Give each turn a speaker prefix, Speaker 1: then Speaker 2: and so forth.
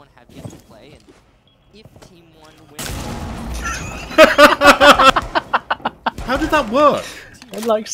Speaker 1: 1 have yet to play, and if Team One wins,
Speaker 2: How did that work?
Speaker 3: I'm like